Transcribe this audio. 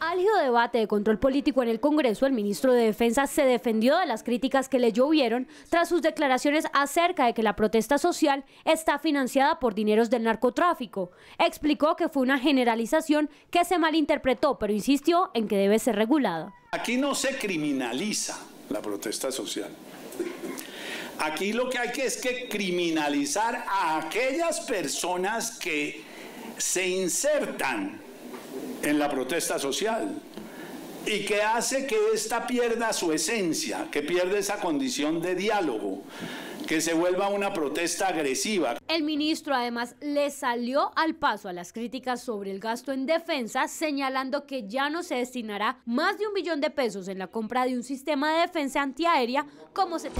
álgido debate de control político en el Congreso, el ministro de Defensa se defendió de las críticas que le llovieron tras sus declaraciones acerca de que la protesta social está financiada por dineros del narcotráfico. Explicó que fue una generalización que se malinterpretó, pero insistió en que debe ser regulada. Aquí no se criminaliza la protesta social. Aquí lo que hay que es que criminalizar a aquellas personas que se insertan en la protesta social y que hace que ésta pierda su esencia, que pierda esa condición de diálogo, que se vuelva una protesta agresiva. El ministro además le salió al paso a las críticas sobre el gasto en defensa, señalando que ya no se destinará más de un billón de pesos en la compra de un sistema de defensa antiaérea como se...